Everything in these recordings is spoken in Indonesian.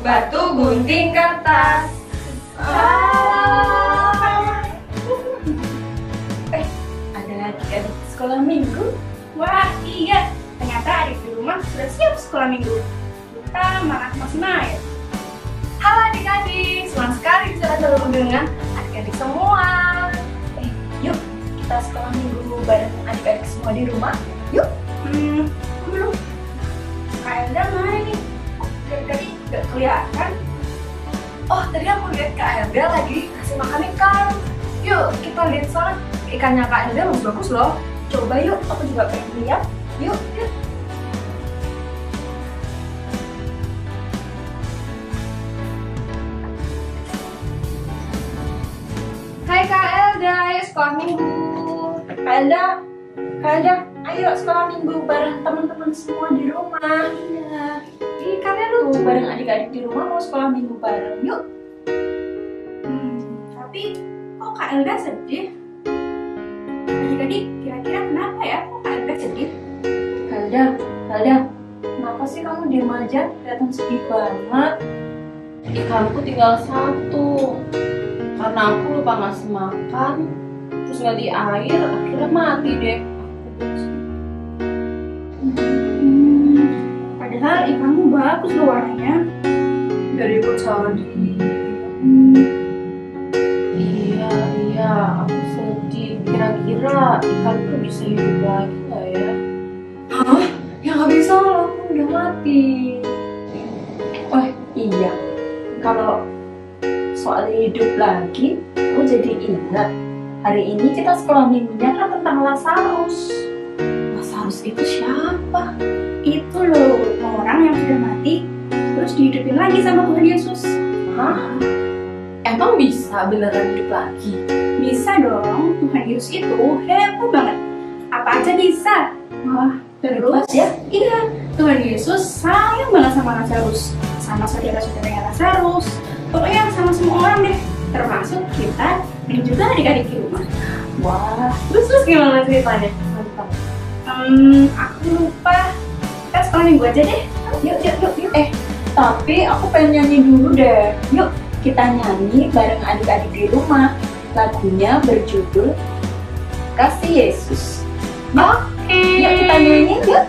batu gunting kertas. Ah. Eh, ada adik-adik sekolah minggu. Wah, iya. Ternyata adik di rumah sudah siap sekolah minggu. Kita malah masih main. Halo adik-adik, senang sekali bisa bertemu dengan adik-adik semua. Eh, yuk kita sekolah minggu bareng adik-adik semua di rumah. Yuk. Hmm, belum. Kak Elda mana nih? Nggak kelihatan. Oh, tadi aku lihat Kak Elda lagi kasih makan ikan. Yuk, kita lihat sana. Ikannya Kak Elda bagus-bagus loh. Coba yuk, aku juga pengen lihat. Yuk, yuk. Hai Kak Elda, ayo sekolah minggu. Kak Elda, Kak Elda, ayo sekolah minggu bareng teman-teman semua di rumah. Iya. Ih, kalian tuh bareng adik-adik di rumah mau sekolah minggu bareng. Yuk. Hmm, tapi kok Kak Elda sedih? Adik-adik, kira-kira kenapa ya kok Kak Elda sedih? Helda, Helda, kenapa sih kamu diem aja? Kelihatan sedih banget. ikanku tinggal satu karena aku lupa ngasih makan terus ganti air akhirnya mati deh Hmm, padahal ikanmu bagus loh warnanya. Dari ikut Saudi. iya iya aku sedih kira-kira ikanku bisa hidup lagi nggak ya Hah? Ya nggak bisa loh, aku udah mati. Oh iya, kalau soal hidup lagi, aku jadi ingat hari ini kita sekolah minggunya kan tentang Lazarus. Lazarus itu siapa? Itu loh orang yang sudah mati terus dihidupin lagi sama Tuhan Yesus. Hah? emang bisa beneran hidup lagi Bisa dong, Tuhan Yesus itu hebat banget. Apa aja bisa. Wah, terus ya? iya, Tuhan Yesus sayang banget sama Lazarus, sama saudara-saudaranya Lazarus. Pokoknya sama semua orang deh, termasuk kita dan juga adik-adik di rumah. Wah, terus terus gimana ceritanya? Mantap. Hmm, aku lupa. Kita sekolah minggu aja deh. Yuk, yuk, yuk, yuk. Eh, tapi aku pengen nyanyi dulu deh. Yuk, kita nyanyi bareng adik-adik di rumah. Lagunya berjudul Kasih Yesus. Oke. Yuk kita nyanyi yuk.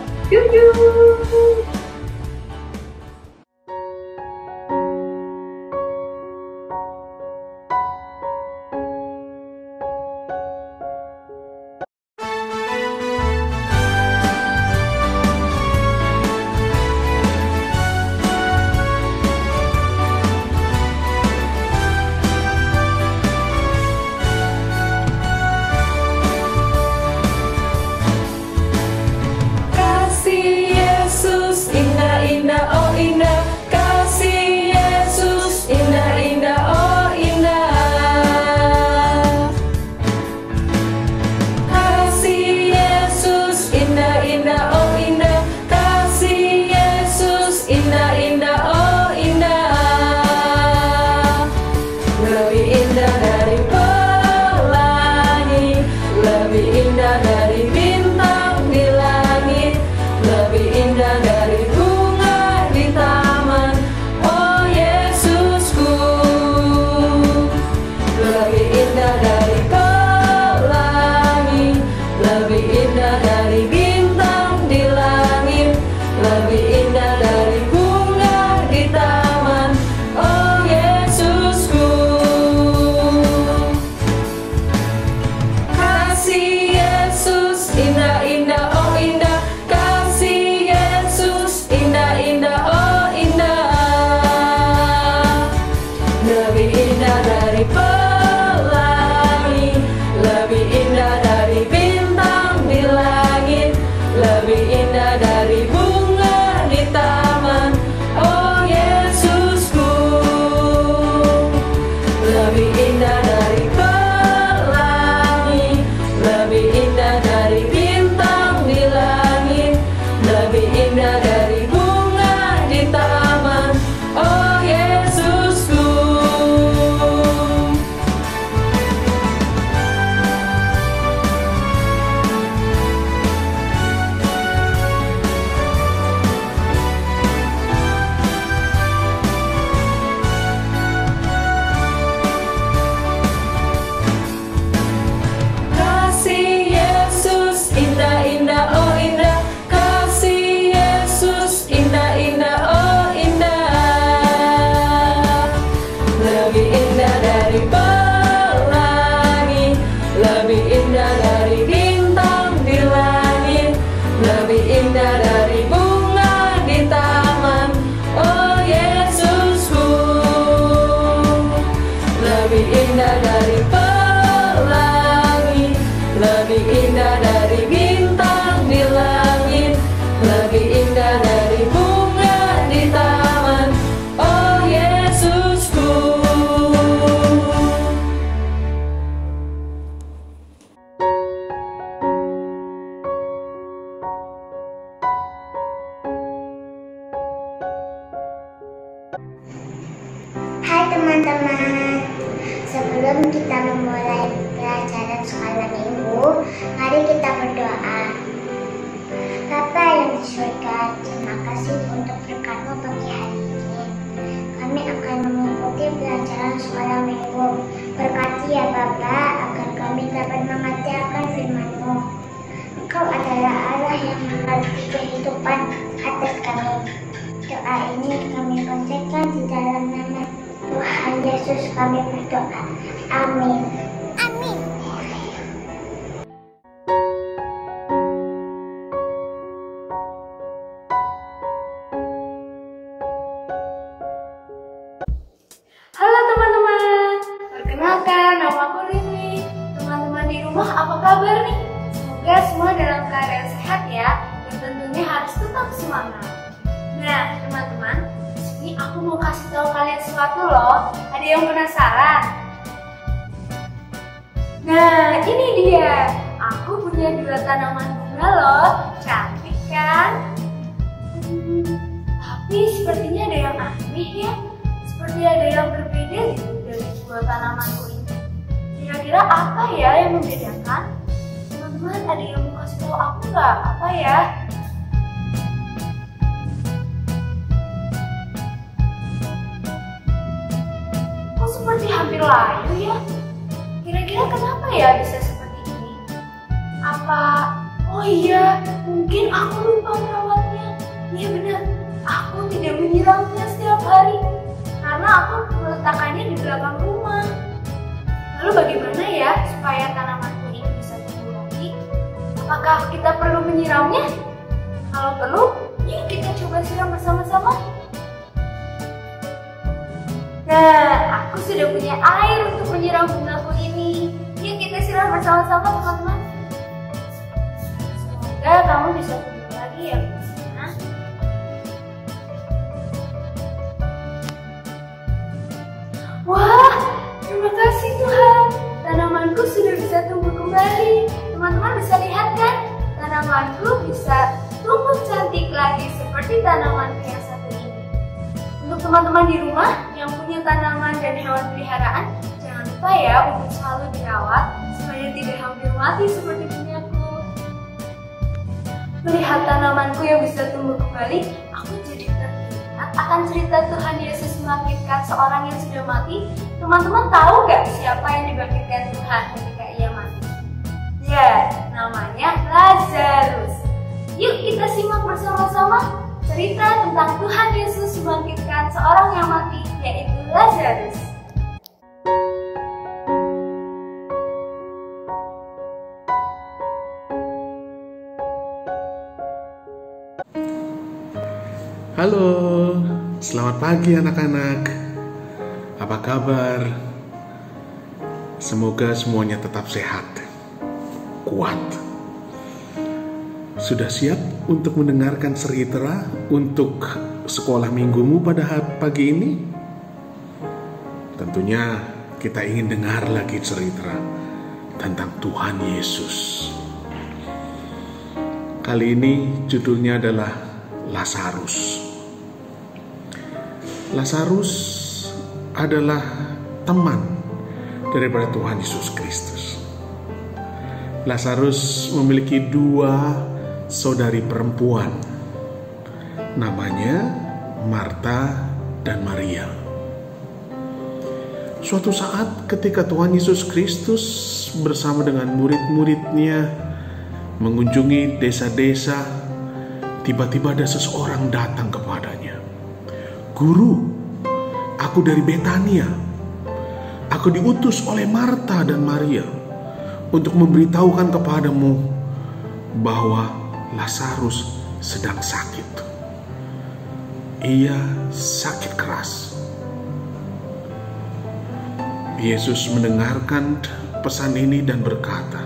Yang mengerti kehidupan atas kami. Doa ini kami panjatkan di dalam nama Tuhan Yesus kami berdoa. Amin. Kira-kira apa ya yang membedakan? Teman-teman ada yang mau kasih tahu aku nggak? Apa ya? Kok seperti hampir layu ya? Kira-kira kenapa ya bisa seperti ini? Apa? Oh iya, mungkin aku lupa merawatnya. Iya benar, aku tidak menyiramnya setiap hari karena aku meletakkannya di belakang rumah. Lalu bagaimana ya supaya tanamanku ini bisa tumbuh lagi? Apakah kita perlu menyiramnya? Kalau perlu, yuk kita coba siram bersama-sama. Nah, aku sudah punya air untuk menyiram bungaku ini. Yuk kita siram bersama-sama teman-teman. Semoga kamu bisa kembali. Teman-teman bisa lihat kan? Tanamanku bisa tumbuh cantik lagi seperti tanamanku yang satu ini. Untuk teman-teman di rumah yang punya tanaman dan hewan peliharaan, jangan lupa ya untuk selalu dirawat supaya tidak hampir mati seperti punyaku. Melihat tanamanku yang bisa tumbuh kembali, aku jadi teringat akan cerita Tuhan Yesus membangkitkan seorang yang sudah mati. Teman-teman tahu gak siapa yang dibangkitkan Tuhan ketika ia? Ya, namanya Lazarus. Yuk kita simak bersama-sama cerita tentang Tuhan Yesus membangkitkan seorang yang mati, yaitu Lazarus. Halo, selamat pagi anak-anak. Apa kabar? Semoga semuanya tetap sehat, kuat. Sudah siap untuk mendengarkan cerita untuk sekolah minggumu pada pagi ini? Tentunya kita ingin dengar lagi cerita tentang Tuhan Yesus. Kali ini judulnya adalah Lazarus. Lazarus adalah teman daripada Tuhan Yesus Kristus. Lazarus memiliki dua saudari perempuan, namanya Marta dan Maria. Suatu saat, ketika Tuhan Yesus Kristus bersama dengan murid-muridnya mengunjungi desa-desa, tiba-tiba ada seseorang datang kepadanya. Guru, aku dari Betania. Aku diutus oleh Marta dan Maria untuk memberitahukan kepadamu bahwa Lazarus sedang sakit. Ia sakit keras. Yesus mendengarkan pesan ini dan berkata,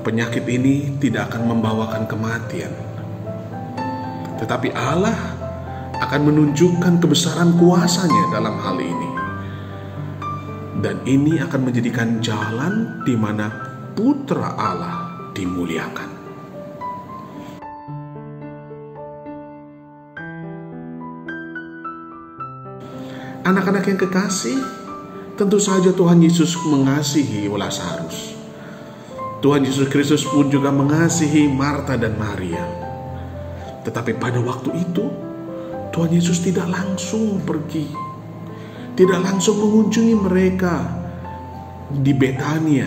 "Penyakit ini tidak akan membawakan kematian, tetapi Allah akan menunjukkan kebesaran kuasanya dalam hal ini. Dan ini akan menjadikan jalan di mana putra Allah dimuliakan. Anak-anak yang kekasih, tentu saja Tuhan Yesus mengasihi Lazarus. Tuhan Yesus Kristus pun juga mengasihi Marta dan Maria. Tetapi pada waktu itu, Tuhan Yesus tidak langsung pergi, tidak langsung mengunjungi mereka di Betania,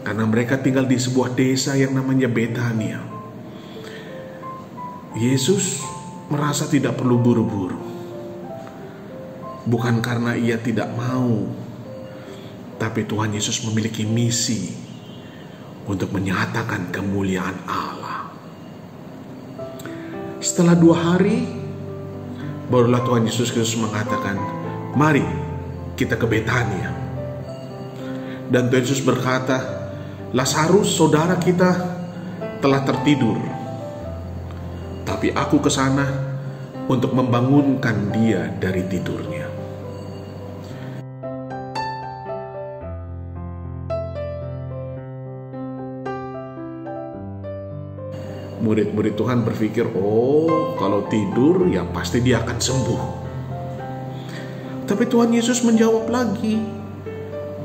karena mereka tinggal di sebuah desa yang namanya Betania. Yesus merasa tidak perlu buru-buru, bukan karena ia tidak mau, tapi Tuhan Yesus memiliki misi untuk menyatakan kemuliaan Allah. Setelah dua hari, barulah Tuhan Yesus Kristus mengatakan, "Mari kita ke Betania." Dan Tuhan Yesus berkata, "Lazarus, saudara kita, telah tertidur, tapi aku ke sana untuk membangunkan dia dari tidurnya." murid-murid Tuhan berpikir, "Oh, kalau tidur ya pasti dia akan sembuh." Tapi Tuhan Yesus menjawab lagi,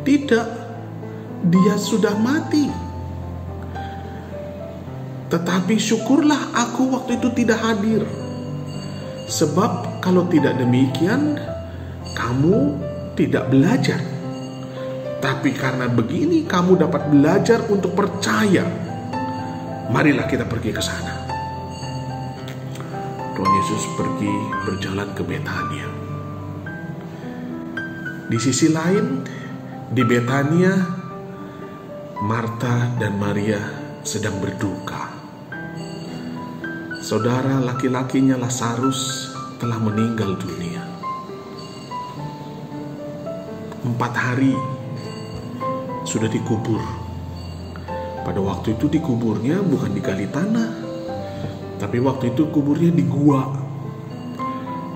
"Tidak, dia sudah mati." Tetapi syukurlah aku waktu itu tidak hadir. Sebab kalau tidak demikian, kamu tidak belajar. Tapi karena begini kamu dapat belajar untuk percaya marilah kita pergi ke sana. Tuhan Yesus pergi berjalan ke Betania. Di sisi lain, di Betania, Marta dan Maria sedang berduka. Saudara laki-lakinya Lazarus telah meninggal dunia. Empat hari sudah dikubur pada waktu itu dikuburnya bukan di kali tanah, tapi waktu itu kuburnya di gua.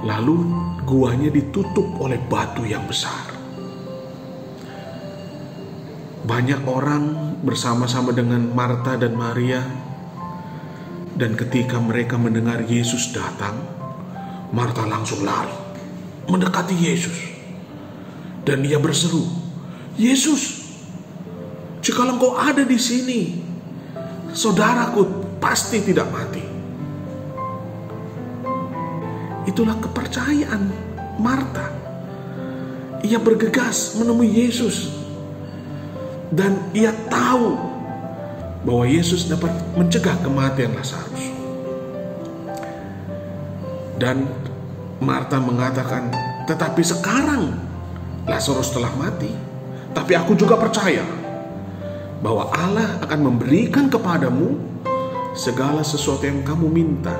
Lalu guanya ditutup oleh batu yang besar. Banyak orang bersama-sama dengan Marta dan Maria, dan ketika mereka mendengar Yesus datang, Marta langsung lari mendekati Yesus, dan ia berseru, "Yesus, jika engkau ada di sini, saudaraku pasti tidak mati. Itulah kepercayaan Marta. Ia bergegas menemui Yesus. Dan ia tahu bahwa Yesus dapat mencegah kematian Lazarus. Dan Marta mengatakan, "Tetapi sekarang Lazarus telah mati, tapi aku juga percaya bahwa Allah akan memberikan kepadamu segala sesuatu yang kamu minta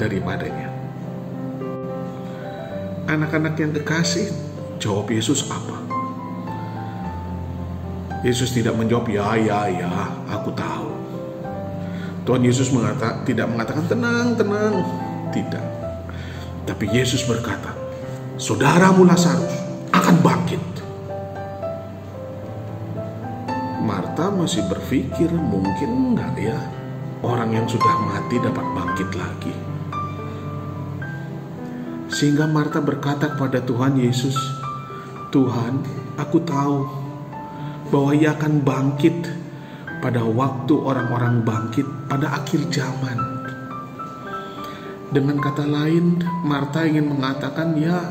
daripadanya. Anak-anak yang kekasih, jawab Yesus apa? Yesus tidak menjawab ya ya ya, aku tahu. Tuhan Yesus mengata, tidak mengatakan tenang tenang, tidak. Tapi Yesus berkata, saudaramu Lazarus akan bangkit. Marta masih berpikir mungkin enggak ya orang yang sudah mati dapat bangkit lagi. Sehingga Marta berkata kepada Tuhan Yesus, Tuhan, aku tahu bahwa ia akan bangkit pada waktu orang-orang bangkit pada akhir zaman. Dengan kata lain, Marta ingin mengatakan ya,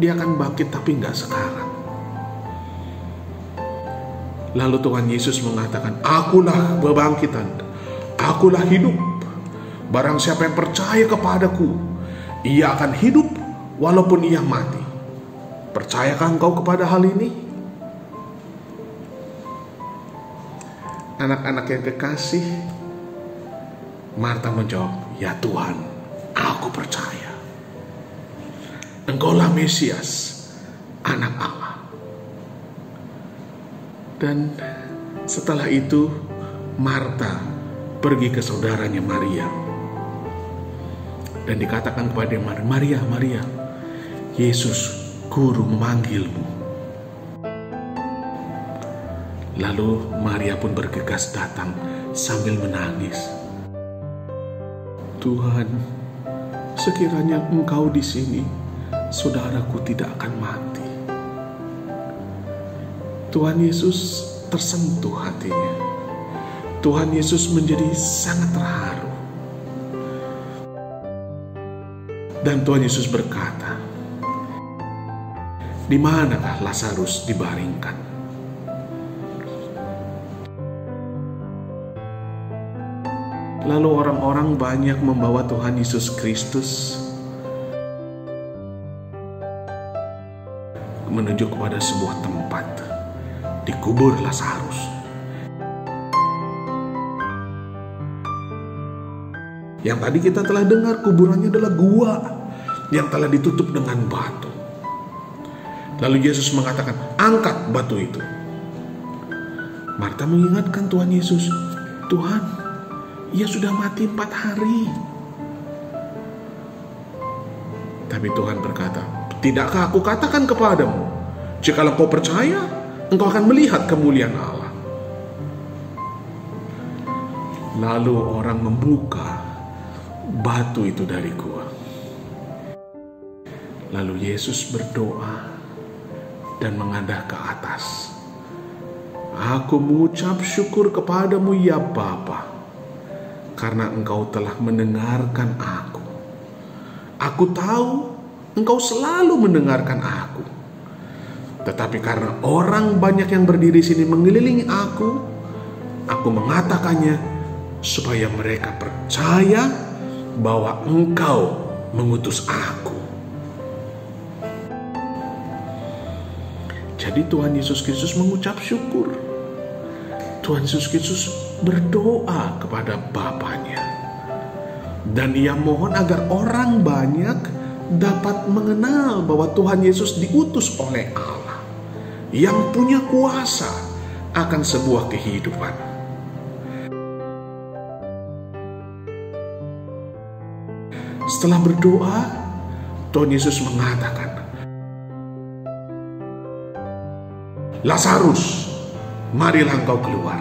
dia akan bangkit tapi nggak sekarang. Lalu Tuhan Yesus mengatakan, Akulah bebangkitan, akulah hidup. Barang siapa yang percaya kepadaku, ia akan hidup walaupun ia mati. Percayakah engkau kepada hal ini? Anak-anak yang kekasih, Marta menjawab, Ya Tuhan, aku percaya. Engkaulah Mesias, anak Allah. Dan setelah itu Marta pergi ke saudaranya Maria. Dan dikatakan kepada Maria, Maria, Maria, Yesus guru memanggilmu. Lalu Maria pun bergegas datang sambil menangis. Tuhan, sekiranya engkau di sini, saudaraku tidak akan mati. Tuhan Yesus tersentuh hatinya. Tuhan Yesus menjadi sangat terharu. Dan Tuhan Yesus berkata, "Di manakah Lazarus dibaringkan?" Lalu orang-orang banyak membawa Tuhan Yesus Kristus menuju kepada sebuah tempat dikubur Lazarus. Yang tadi kita telah dengar kuburannya adalah gua yang telah ditutup dengan batu. Lalu Yesus mengatakan, angkat batu itu. Marta mengingatkan Tuhan Yesus, Tuhan, ia sudah mati empat hari. Tapi Tuhan berkata, tidakkah aku katakan kepadamu, jikalau kau percaya, engkau akan melihat kemuliaan Allah. Lalu orang membuka batu itu dari gua. Lalu Yesus berdoa dan mengadah ke atas. Aku mengucap syukur kepadamu ya Bapa, karena engkau telah mendengarkan aku. Aku tahu engkau selalu mendengarkan aku. Tetapi karena orang banyak yang berdiri sini mengelilingi aku, aku mengatakannya supaya mereka percaya bahwa engkau mengutus aku. Jadi Tuhan Yesus Kristus mengucap syukur. Tuhan Yesus Kristus berdoa kepada Bapaknya. Dan ia mohon agar orang banyak dapat mengenal bahwa Tuhan Yesus diutus oleh Allah. Yang punya kuasa akan sebuah kehidupan. Setelah berdoa, Tuhan Yesus mengatakan, Lazarus, marilah engkau keluar.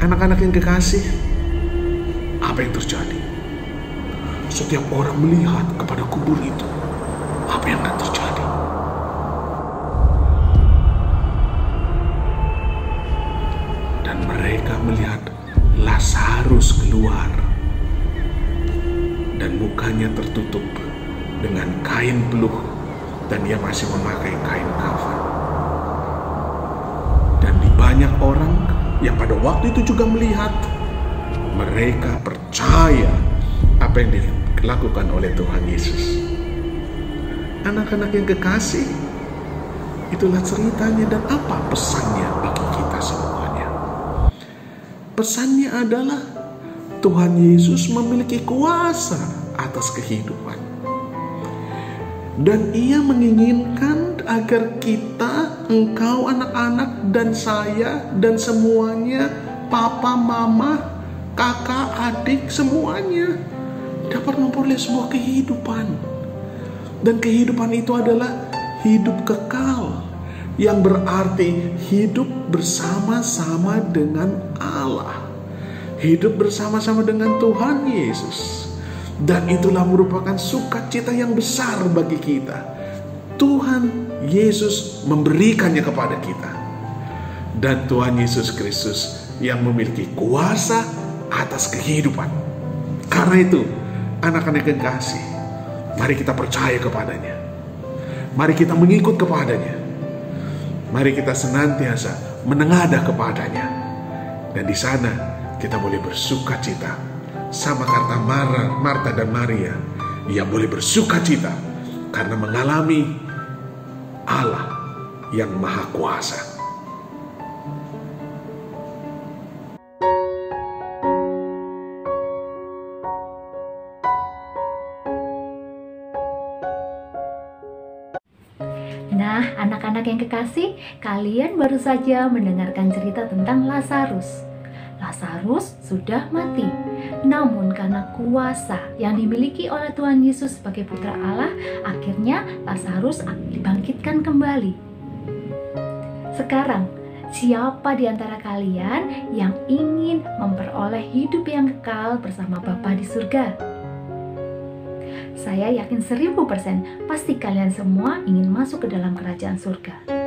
Anak-anak yang kekasih, apa yang terjadi? Setiap orang melihat kepada kubur itu, apa yang akan terjadi? Dan mereka melihat Lazarus keluar dan mukanya tertutup dengan kain peluh dan dia masih memakai kain kafan. Dan di banyak orang yang pada waktu itu juga melihat mereka percaya apa yang dilakukan oleh Tuhan Yesus. Anak-anak yang kekasih, itulah ceritanya dan apa pesannya bagi kita semuanya. Pesannya adalah Tuhan Yesus memiliki kuasa atas kehidupan. Dan ia menginginkan agar kita, engkau anak-anak dan saya dan semuanya, papa, mama, kakak, adik, semuanya dapat memperoleh sebuah kehidupan. Dan kehidupan itu adalah hidup kekal yang berarti hidup bersama-sama dengan Allah. Hidup bersama-sama dengan Tuhan Yesus. Dan itulah merupakan sukacita yang besar bagi kita. Tuhan Yesus memberikannya kepada kita. Dan Tuhan Yesus Kristus yang memiliki kuasa atas kehidupan. Karena itu, anak-anak yang kasih, mari kita percaya kepadanya. Mari kita mengikut kepadanya. Mari kita senantiasa menengadah kepadanya. Dan di sana kita boleh bersuka cita. Sama kata Mara, Marta dan Maria. Ia boleh bersuka cita karena mengalami Allah yang maha kuasa. Kekasih, kalian baru saja mendengarkan cerita tentang Lazarus. Lazarus sudah mati, Namun karena kuasa yang dimiliki oleh Tuhan Yesus sebagai putra Allah, akhirnya Lazarus dibangkitkan kembali. Sekarang, siapa di antara kalian yang ingin memperoleh hidup yang kekal bersama Bapa di surga? Saya yakin seribu persen pasti kalian semua ingin masuk ke dalam kerajaan surga.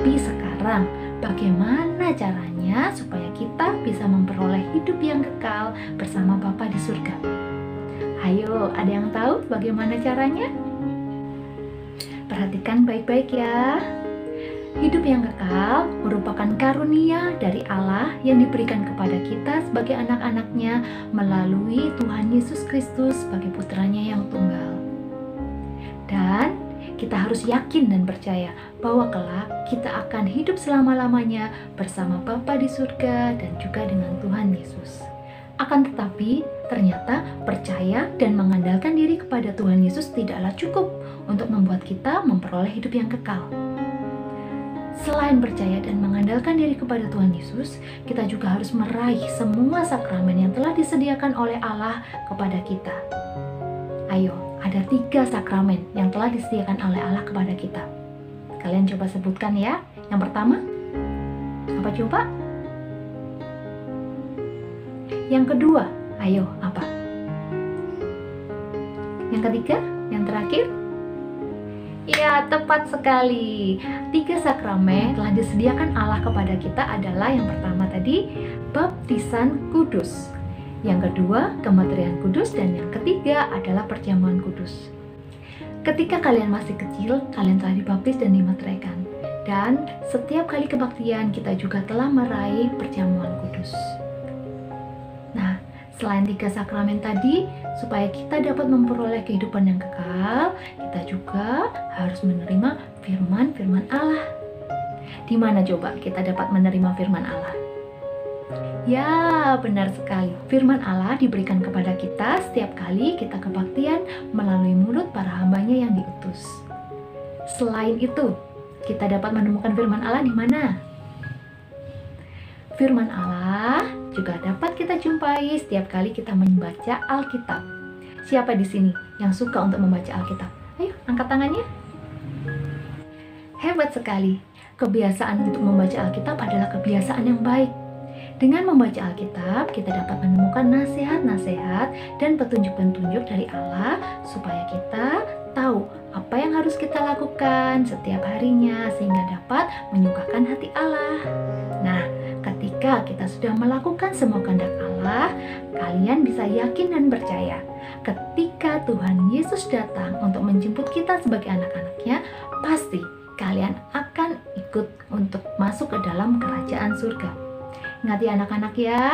Tapi sekarang, bagaimana caranya supaya kita bisa memperoleh hidup yang kekal bersama Bapa di surga? Ayo, ada yang tahu bagaimana caranya? Perhatikan baik-baik ya. Hidup yang kekal merupakan karunia dari Allah yang diberikan kepada kita sebagai anak-anaknya melalui Tuhan Yesus Kristus sebagai putranya yang tunggal. Dan kita harus yakin dan percaya bahwa kelak kita akan hidup selama-lamanya bersama Bapa di surga dan juga dengan Tuhan Yesus. Akan tetapi, ternyata percaya dan mengandalkan diri kepada Tuhan Yesus tidaklah cukup untuk membuat kita memperoleh hidup yang kekal. Selain percaya dan mengandalkan diri kepada Tuhan Yesus, kita juga harus meraih semua sakramen yang telah disediakan oleh Allah kepada kita. Ayo, ada tiga sakramen yang telah disediakan oleh Allah kepada kita. Kalian coba sebutkan ya. Yang pertama, apa coba? Yang kedua, ayo apa? Yang ketiga, yang terakhir, Ya, tepat sekali. Tiga sakramen telah disediakan Allah kepada kita adalah yang pertama tadi, baptisan kudus. Yang kedua, kematerian kudus dan yang ketiga adalah perjamuan kudus. Ketika kalian masih kecil, kalian telah dibaptis dan dimateraikan. Dan setiap kali kebaktian kita juga telah meraih perjamuan kudus. Nah, selain tiga sakramen tadi, supaya kita dapat memperoleh kehidupan yang kekal, kita juga harus menerima firman-firman Allah. Di mana coba kita dapat menerima firman Allah? Ya, benar sekali. Firman Allah diberikan kepada kita setiap kali kita kebaktian melalui mulut para hambanya yang diutus. Selain itu, kita dapat menemukan firman Allah di mana? Firman Allah juga dapat kita jumpai setiap kali kita membaca Alkitab. Siapa di sini yang suka untuk membaca Alkitab? Ayo, angkat tangannya. Hebat sekali. Kebiasaan untuk membaca Alkitab adalah kebiasaan yang baik. Dengan membaca Alkitab, kita dapat menemukan nasihat-nasihat dan petunjuk-petunjuk dari Allah supaya kita tahu apa yang harus kita lakukan setiap harinya sehingga dapat menyukakan hati Allah. Nah, ketika kita sudah melakukan semua kehendak Allah, kalian bisa yakin dan percaya ketika Tuhan Yesus datang untuk menjemput kita sebagai anak-anaknya, pasti kalian akan ikut untuk masuk ke dalam kerajaan surga. Ingat ya anak-anak ya,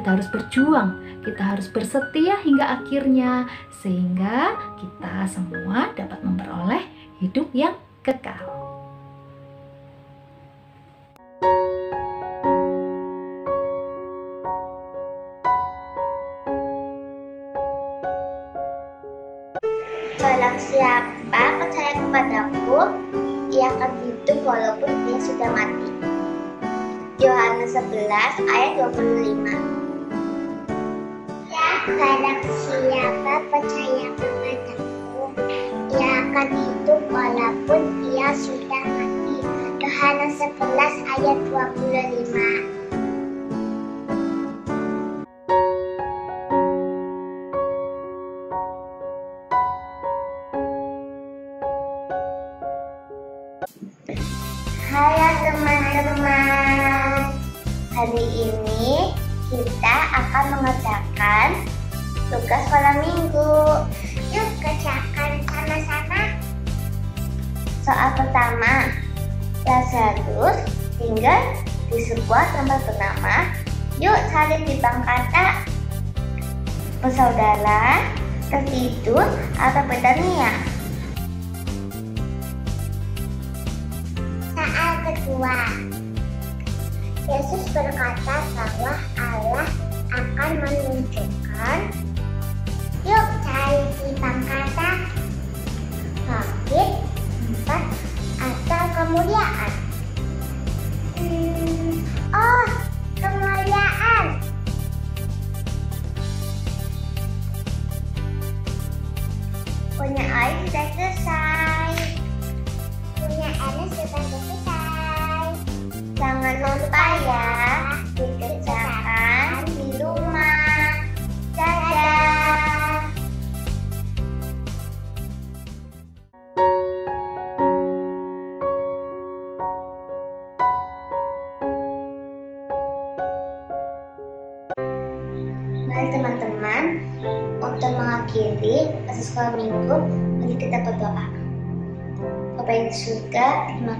kita harus berjuang, kita harus bersetia hingga akhirnya sehingga kita semua dapat memperoleh hidup yang kekal. 11 ayat 25 Barang siapa percaya kepadaku, ia akan hidup walaupun ia sudah mati. Yohanes 11 ayat 25 hari ini kita akan mengerjakan tugas malam minggu. Yuk kerjakan sama-sama. Soal pertama, Lazarus tinggal di sebuah tempat bernama Yuk cari di bank kata bersaudara, tertidur, atau bertania. Soal kedua, Yesus berkata bahwa Allah akan menunjukkan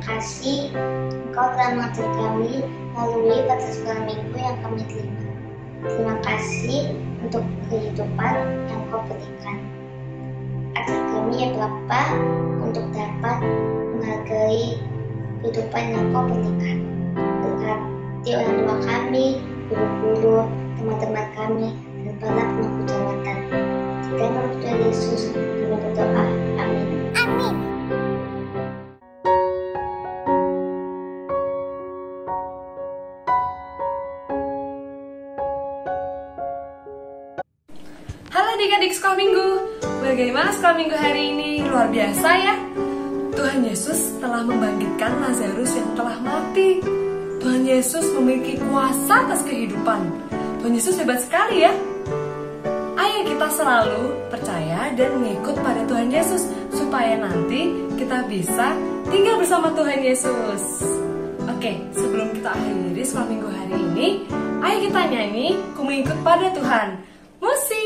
kasih Engkau telah mengajar kami melalui masa sekolah minggu yang kami terima. Terima kasih untuk kehidupan yang kau berikan. Ajar kami ya Bapa untuk dapat menghargai kehidupan yang kau berikan. Berkati orang tua kami, guru-guru, teman-teman kami, dan para penunggu jawatan. Di dalam Tuhan Yesus, kami berdoa. Amin. Amin. Bagaimana sekolah minggu hari ini? Luar biasa ya. Tuhan Yesus telah membangkitkan Lazarus yang telah mati. Tuhan Yesus memiliki kuasa atas kehidupan. Tuhan Yesus hebat sekali ya. Ayo kita selalu percaya dan mengikut pada Tuhan Yesus Supaya nanti kita bisa tinggal bersama Tuhan Yesus. Oke, sebelum kita akhiri sekolah minggu hari ini Ayo kita nyanyi, ku mengikut pada Tuhan. Musik